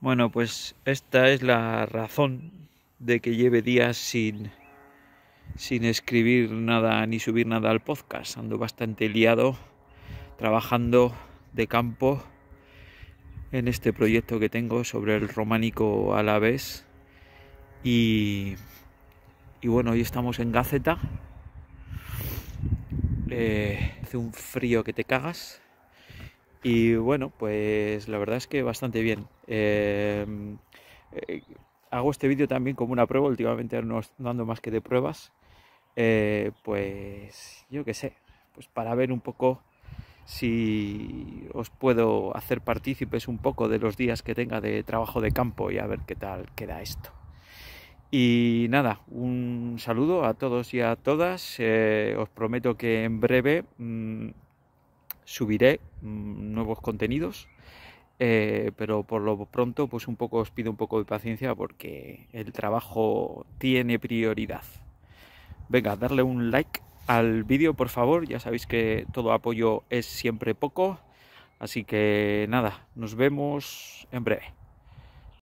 Bueno, pues esta es la razón de que lleve días sin, sin escribir nada ni subir nada al podcast. Ando bastante liado trabajando de campo en este proyecto que tengo sobre el románico alavés y, y bueno, hoy estamos en Gaceta. Eh, hace un frío que te cagas y bueno, pues la verdad es que bastante bien. Em, eh, hago este vídeo también como una prueba, últimamente no dando más que de pruebas. Eh, pues yo qué sé, pues para ver un poco si os puedo hacer partícipes un poco de los días que tenga de trabajo de campo y a ver qué tal queda esto. Y nada, un saludo a todos y a todas. Eh, os prometo que en breve mmm, subiré mmm, nuevos contenidos. Eh, pero por lo pronto, pues un poco os pido un poco de paciencia porque el trabajo tiene prioridad. Venga, darle un like al vídeo, por favor. Ya sabéis que todo apoyo es siempre poco. Así que nada, nos vemos en breve.